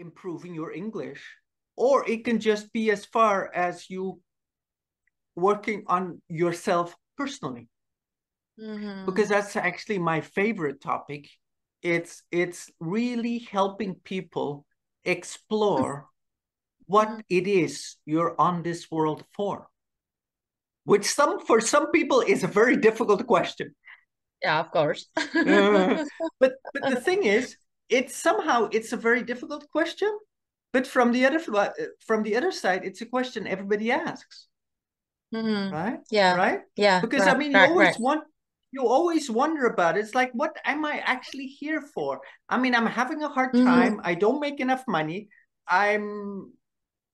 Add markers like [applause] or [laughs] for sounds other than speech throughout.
improving your English, or it can just be as far as you working on yourself personally. Mm-hmm. Because that's actually my favorite topic. It's it's really helping people explore [laughs] what mm-hmm. it is you're on this world for. Which some for some people is a very difficult question. Yeah, of course. uh, [laughs] but but the [laughs] thing is, it's somehow it's a very difficult question but from the other uh, from the other side it's a question everybody asks. Mm-hmm. right? Yeah. Right? Yeah. Because right, i mean you always right. want you always wonder about it. it's like what am i actually here for? I mean i'm having a hard mm-hmm. time. I don't make enough money. I'm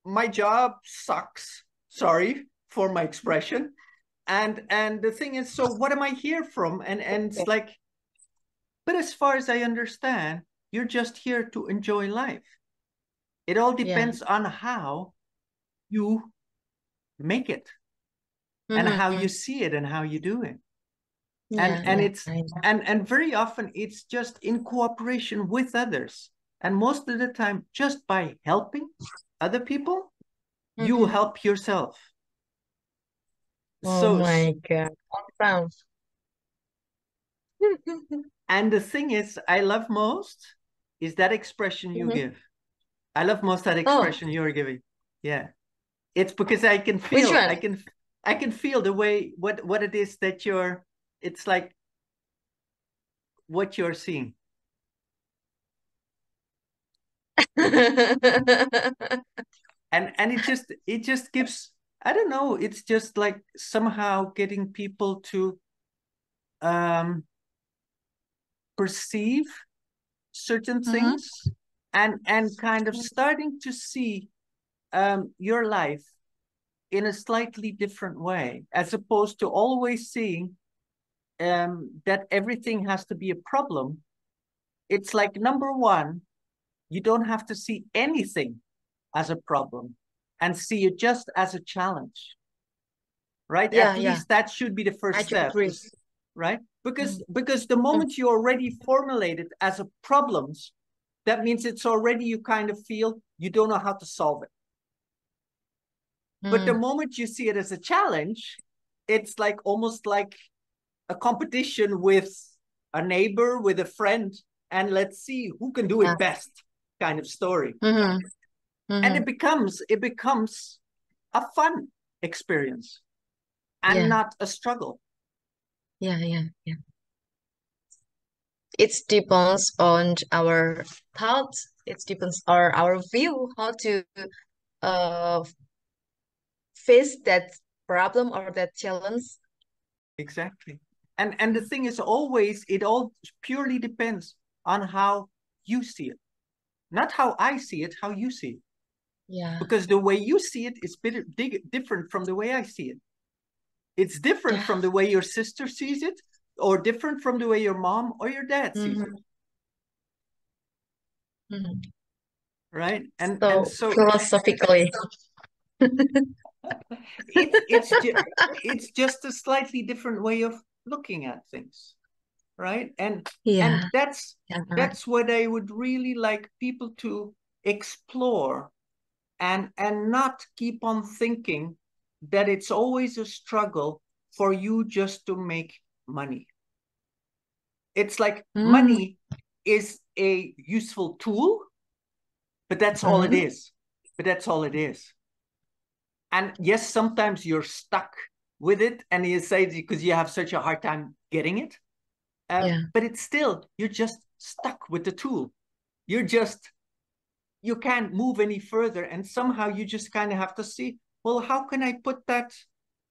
my job sucks. Sorry for my expression. And and the thing is so what am i here from? And and it's like but as far as i understand you're just here to enjoy life. It all depends yeah. on how you make it mm-hmm. and how you see it and how you do it. Yeah, and and yeah, it's and and very often it's just in cooperation with others and most of the time just by helping other people mm-hmm. you help yourself oh so, my god awesome [laughs] and the thing is i love most is that expression you mm-hmm. give. I love most that oh. expression oh. you're giving. Yeah. It's because I can feel I can I can feel the way what what it is that you're it's like what you're seeing. and and it just it just gives I don't know, it's just like somehow getting people to um perceive certain mm-hmm. things and and kind of starting to see um, your life in a slightly different way as opposed to always seeing um, that everything has to be a problem it's like number one you don't have to see anything as a problem and see it just as a challenge right yeah, at yeah. least that should be the first I step right because mm. because the moment you already formulate it as a problems that means it's already you kind of feel you don't know how to solve it mm. but the mm. moment you see it as a challenge it's like almost like a competition with a neighbor with a friend and let's see who can do it best kind of story mm-hmm. Mm-hmm. and it becomes it becomes a fun experience and yeah. not a struggle yeah yeah yeah. It depends on our thoughts. It depends on our view how to uh face that problem or that challenge. Exactly. And and the thing is always it all purely depends on how you see it. Not how i see it how you see it. Yeah. Because the way you see it is bit different from the way i see it it's different yeah. from the way your sister sees it or different from the way your mom or your dad sees mm-hmm. it mm-hmm. right and so, and so philosophically [laughs] it, it's ju- [laughs] it's just a slightly different way of looking at things right and yeah. and that's yeah. that's what i would really like people to explore and and not keep on thinking that it's always a struggle for you just to make money. It's like mm. money is a useful tool, but that's mm-hmm. all it mm-hmm. But that's all it is. And yes, sometimes you're stuck with it, and you say because you have such a hard time getting it. Um, yeah. But it's still you're just stuck with the tool. You're just you can't move any further, and somehow you just kind of have to see well, how can I put that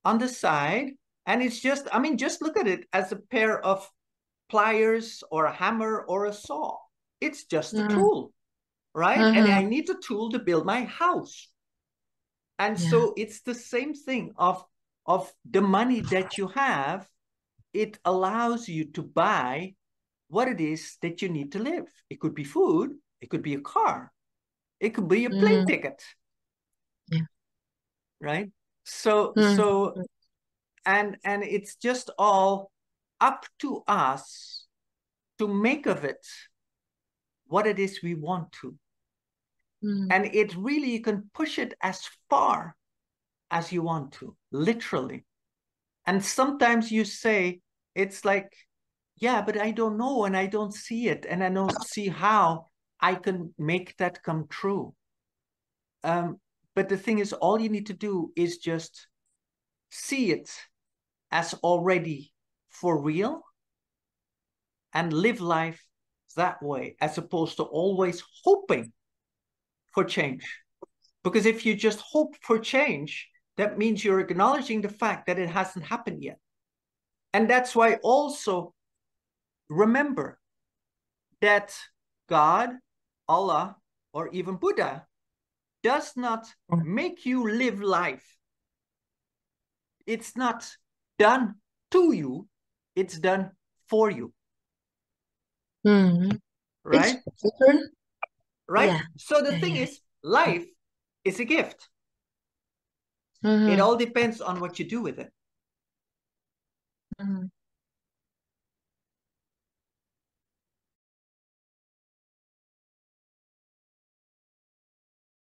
on the side? And it's just, I mean, just look at it as a pair of pliers or a hammer or a saw. It's just a mm. tool, right? Mm-hmm. And I need a tool to build my house. And yeah. so it's the same thing of of the money that you have, it allows you to buy what it is that you need to live. It could be food, it could be a car, it could be a plane mm. ticket, right so mm. so and and it's just all up to us to make of it what it is we want to Mm. And it really, you can push it as far as you want to, literally. And sometimes you say, it's like, yeah, but I don't know and I don't see it and I don't see how I can make that come true. Um, but the thing is, all you need to do is just see it as already for real and live life that way, as opposed to always hoping for change. Because if you just hope for change, that means you're acknowledging the fact that it hasn't happened yet. And that's why also remember that God, Allah, or even Buddha does not mm. make you live life. It's not done to you, it's done for you. Mm. Right? Right? Yeah. So the thing is, life is a gift. Mm-hmm. It all depends on what you do with it. Mm-hmm.